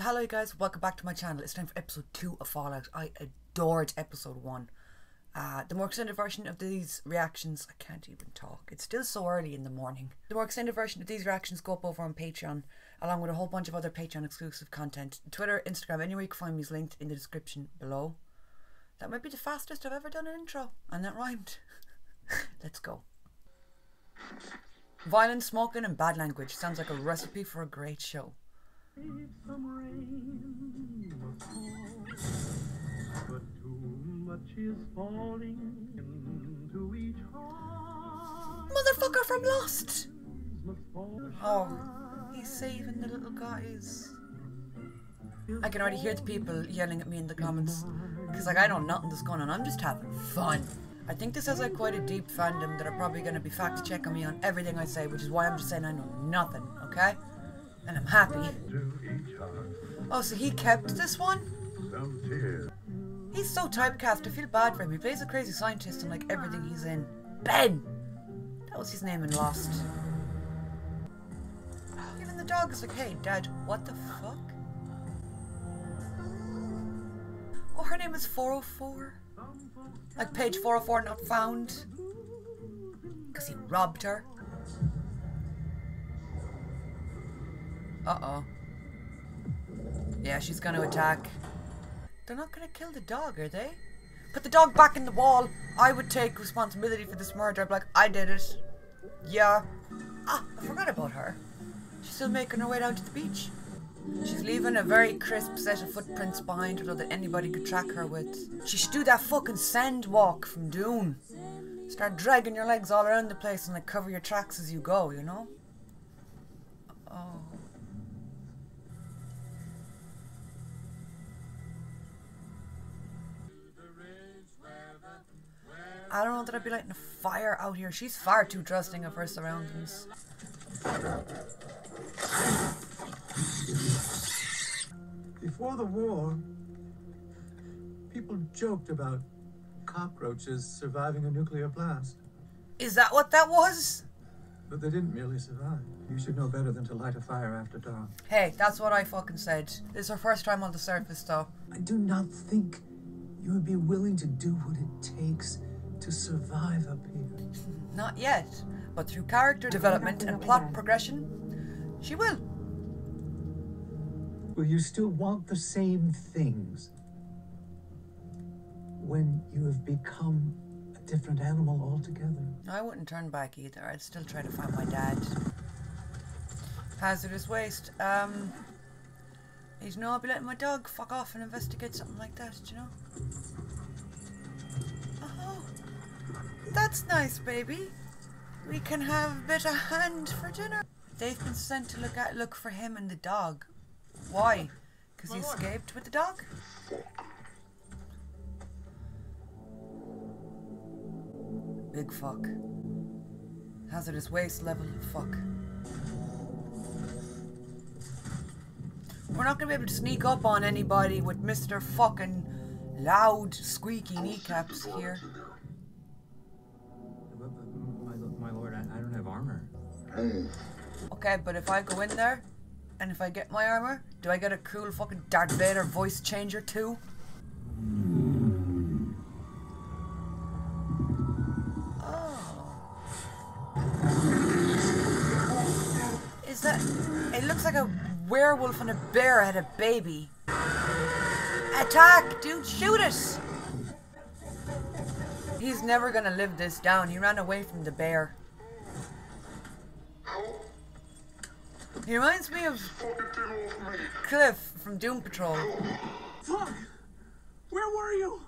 So hello guys, welcome back to my channel. It's time for episode 2 of Fallout. I adored episode 1. Uh, the more extended version of these reactions, I can't even talk. It's still so early in the morning. The more extended version of these reactions go up over on Patreon, along with a whole bunch of other Patreon exclusive content. Twitter, Instagram, anywhere you can find me is linked in the description below. That might be the fastest I've ever done an intro, and that rhymed. Let's go. Violence, smoking, and bad language sounds like a recipe for a great show. Some rain must fall, but too much is falling into each heart. Motherfucker from Lost! Oh, he's saving the little guys. I can already hear the people yelling at me in the comments. Because, like, I know nothing that's going on. I'm just having fun. I think this has, like, quite a deep fandom that are probably going to be fact checking me on everything I say, which is why I'm just saying I know nothing, okay? And I'm happy. Oh, so he kept this one? He's so typecast, I feel bad for him. He plays a crazy scientist in, like, everything he's in. Ben! That was his name in Lost. Even the dog is like, hey, Dad, what the fuck? Oh, her name is 404. Like page 404 not found. Because he robbed her. Uh-oh. Yeah, she's gonna attack. They're not gonna kill the dog, are they? Put the dog back in the wall. I would take responsibility for this murder. I'd be like, I did it. Yeah. Ah, I forgot about her. She's still making her way down to the beach. She's leaving a very crisp set of footprints behind her that anybody could track her with. She should do that fucking sand walk from Dune. Start dragging your legs all around the place and like cover your tracks as you go, you know? I don't know that I'd be lighting a fire out here. She's far too trusting of her surroundings. Before the war, people joked about cockroaches surviving a nuclear blast, Is that what that was? but they didn't merely survive. You should know better than to light a fire after dark. Hey, that's what I fucking said. This is her first time on the surface, though. I do not think you would be willing to do what it takes to survive up here. Not yet. But through character development and plot progression, she will. Will you still want the same things when you have become a different animal altogether? I wouldn't turn back either. I'd still try to find my dad. Hazardous waste. Um. You know, I'll be letting my dog fuck off and investigate something like that, do you know? That's nice, baby. We can have a bit of hand for dinner. They've been sent to look at look for him and the dog. Why? Because he escaped with the dog? Big fuck. Hazardous waste level fuck. We're not gonna be able to sneak up on anybody with Mr. fucking loud, squeaky kneecaps here. Okay, but if I go in there and if I get my armor, do I get a cool fucking Darth Vader voice changer too? Oh. Is that. It looks like a werewolf and a bear had a baby. Attack! Dude, shoot us! He's never gonna live this down. He ran away from the bear. He reminds me of Cliff from Doom Patrol. Fuck! Where were you?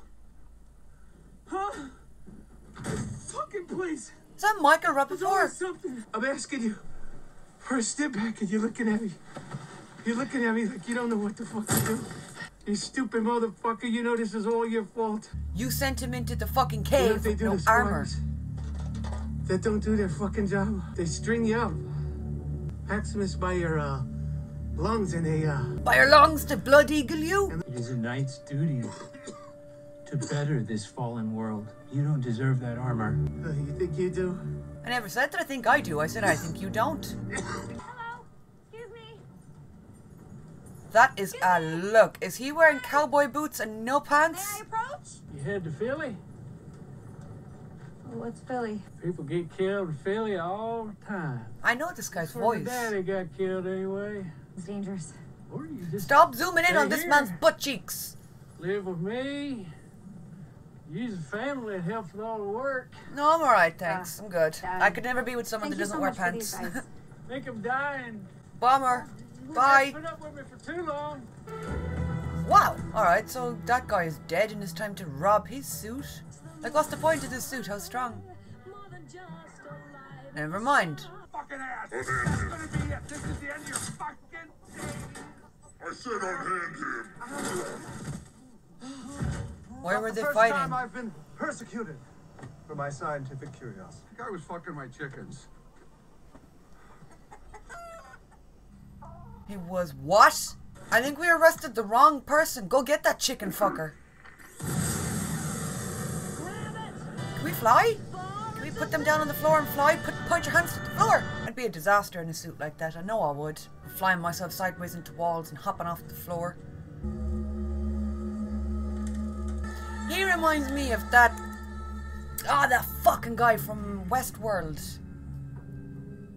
Huh? Fucking place! Is that Michael Rapaport? something. I'm asking you for a step back and you're looking at me. You're looking at me like you don't know what the fuck to do. You stupid motherfucker, you know this is all your fault. You sent him into the fucking You know cave they do no armor. That don't do their fucking job. They string you up. Maximus by your uh, lungs and a. uh By your lungs to blood eagle you. It is a knight's duty to better this fallen world. You don't deserve that armor. uh, you think you do? I never said that I think I do. I said I think you don't. Hello? Excuse me? That is a look. Is he wearing cowboy boots and no pants? May I approach? You head to Filly? What's Filly? People get killed in Filly all the time. I know this guy's Where my voice. daddy got killed anyway. It's dangerous. Or you just Stop zooming in Right on this here. man's butt cheeks. live with me. Use a family that helps with all the work. No, I'm alright, thanks. I'm good. Dad. I could never be with someone Thank that doesn't so wear much for these pants. Make him die and Bomber. you Bye. Put up with me for too long. Wow. Alright, so that guy is dead and it's time to rob his suit. Like, what's the point of this suit? How strong? Never mind. Fucking ass. This is gonna be it. This is the end of your fucking day. I said unhand him. Where were the they first fighting? time I've been persecuted for my scientific curiosity. The guy was fucking my chickens. He was what? I think we arrested the wrong person. Go get that chicken fucker. Can we fly? Can we put them down on the floor and fly? Put point your hands to the floor. I'd be a disaster in a suit like that. I know I would. Flying myself sideways into walls and hopping off the floor. He reminds me of that. Ah, that fucking guy from Westworld.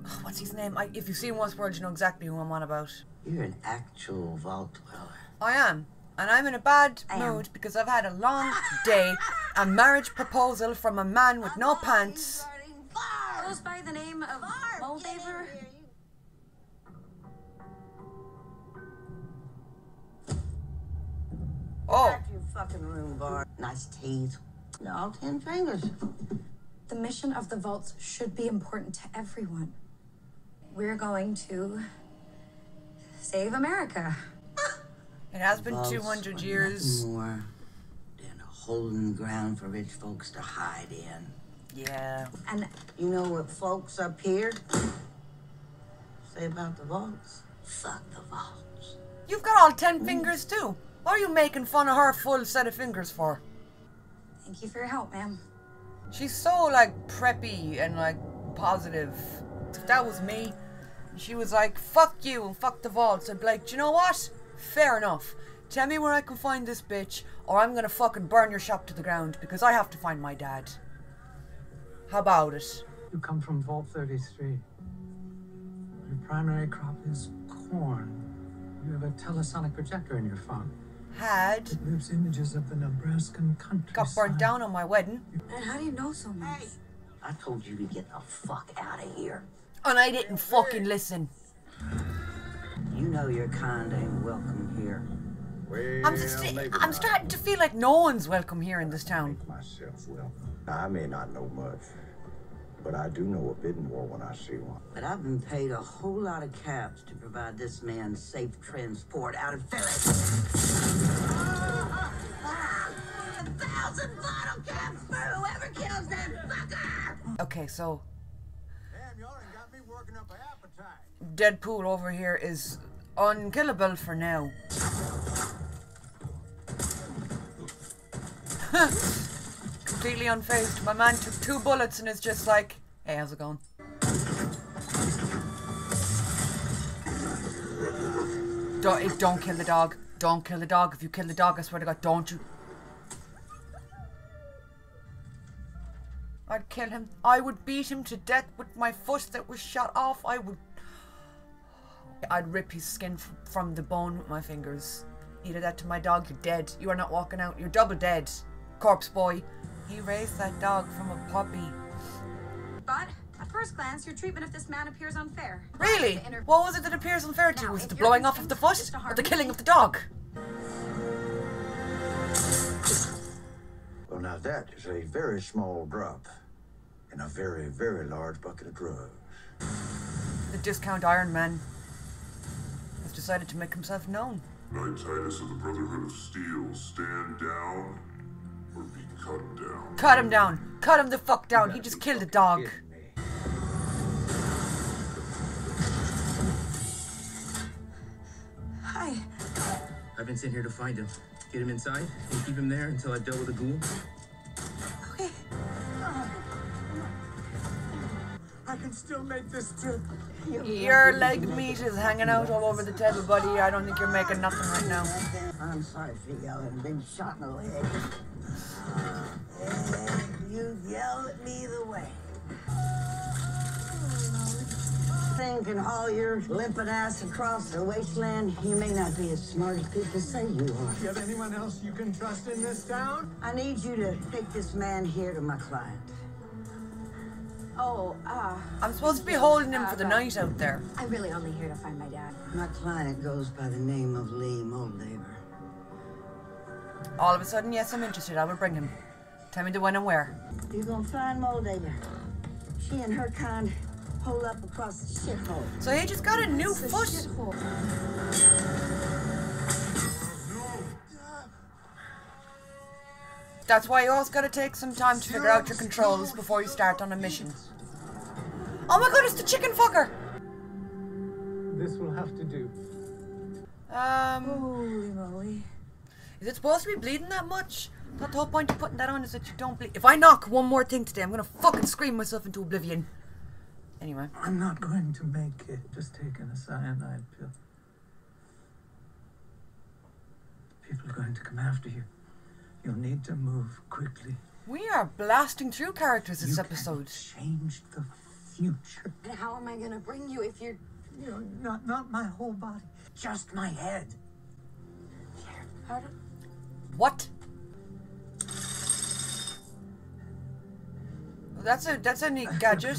Oh, what's his name? I, if you've seen Westworld, you know exactly who I'm on about. You're an actual vault dweller. I am. And I'm in a bad I am. mood because I've had a long day. A marriage proposal from a man with no pants. Goes by the name of Moldaver. Oh, Back to your fucking room, Bart. Nice teeth. And all ten fingers. The mission of the vaults should be important to everyone. We're going to save America. it has been Vaults 200 years. More than a holding ground for rich folks to hide in. Yeah. And You know what folks up here say about the vaults? Fuck the vaults. You've got all 10 fingers too. What are you making fun of her full set of fingers for? thank you for your help, ma'am. She's so like preppy and like positive. If that was me, she was like, fuck you and fuck the vaults, I'd be like, do you know what? Fair enough. Tell me where I can find this bitch, or I'm gonna fucking burn your shop to the ground because I have to find my dad. How about it? You come from Vault 33. Your primary crop is corn. You have a telesonic projector in your farm. Had It lives images of the Nebraskan countryside. got burnt down on my wedding, And how do you know so much? I told you to get the fuck out of here. and I didn't fucking listen. You know your kind ain't welcome here. Well, I'm just, I'm starting to feel like no one's welcome here in this town. myself welcome. I may not know much, but I do know a bit more when I see one. But I've been paid a whole lot of caps to provide this man safe transport out of Filly. A thousand bottle caps for whoever kills that fucker! Okay, so Damn, y'all got me working up an appetite. Deadpool over here is unkillable for now. Completely unfazed. My man took two bullets and is just like, hey, how's it going? Don't, don't kill the dog. Don't kill the dog. If you kill the dog, I swear to God, don't you. I'd kill him. I would beat him to death with my foot that was shot off. I would. I'd rip his skin from the bone with my fingers. You did that to my dog, you're dead. You are not walking out. You're double dead. Corpse boy. He raised that dog from a puppy. But at first glance, your treatment of this man appears unfair. Really? Inter- What was it that appears unfair to you? Now, Was it the blowing off of the foot or the killing of the dog? Well, now that is a very small drop in a very, very large bucket of drugs. The discount Iron Man has decided to make himself known. Knight Titus of the Brotherhood of Steel, stand down or be cut down. Cut him down. Cut him the fuck down. He just killed a dog. Hi. I've been sent here to find him. Get him inside and keep him there until I've dealt with the ghoul. Can still make this trip. Your leg meat is hanging out all over the table, buddy. I don't think you're making nothing right now. I'm sorry for yelling. Been shot in the leg. And you yell at me the way. Thing can haul your limping ass across the wasteland. You may not be as smart as people say you are. Do you have anyone else you can trust in this town? I need you to take this man here to my client. Oh, uh, I'm supposed to be holding him for the night out there. I'm really only here to find my dad. My client goes by the name of Lee Moldaver. All of a sudden, yes, I'm interested. I will bring him. Tell me the when and where. You're gonna find Moldaver. She and her kind hole up across the shithole. So he just got a new It's a foot. That's why you always gotta take some time to figure out your controls before you start on a mission. Oh my god, it's the chicken fucker! This will have to do. Um, Holy moly. is it supposed to be bleeding that much? I thought the whole point of putting that on is that you don't bleed. If I knock one more thing today, I'm gonna fucking scream myself into oblivion. Anyway. I'm not going to make it just taking a cyanide pill. People are going to come after you. You'll need to move quickly. We are blasting through characters this you episode. Can change the future. And how am I gonna bring you if you're. You know, not not my whole body, just my head. How do. What? That's a that's a neat I gadget.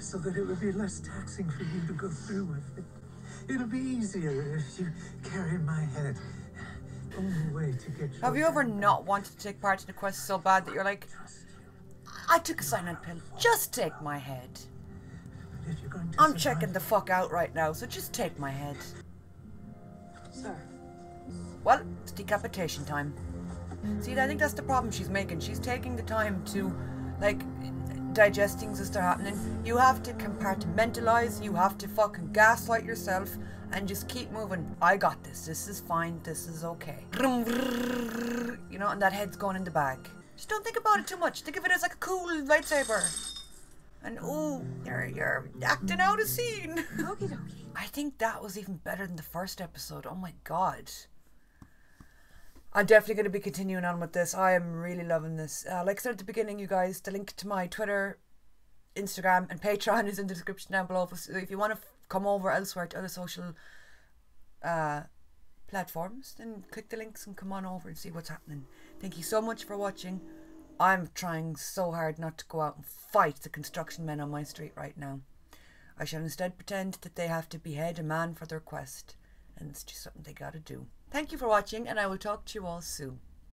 so that it would be less taxing for you to go through with it. It'll be easier if you carry my head. Have you ever not wanted to take part in a quest so bad that you're like, I took a cyanide pill. Just take my head. If you're going to I'm checking the fuck out right now, so just take my head. Sir. Well, it's decapitation time. See, I think that's the problem she's making. She's taking the time to, like, digest things as they're happening. You have to compartmentalize, you have to fucking gaslight yourself, and just keep moving. I got this. This is fine. This is okay. You know, and that head's going in the bag. Just don't think about it too much. Think of it as like a cool lightsaber. And ooh, you're, you're acting out a scene. Okie dokie. I think that was even better than the first episode. Oh my god. I'm definitely going to be continuing on with this. I am really loving this. Uh, like I said at the beginning, you guys, the link to my Twitter, Instagram, and Patreon is in the description down below. So if you want to come over elsewhere to other social uh, platforms, then click the links and come on over and see what's happening. Thank you so much for watching. I'm trying so hard not to go out and fight the construction men on my street right now. I shall instead pretend that they have to behead a man for their quest, and it's just something they gotta do. Thank you for watching, and I will talk to you all soon.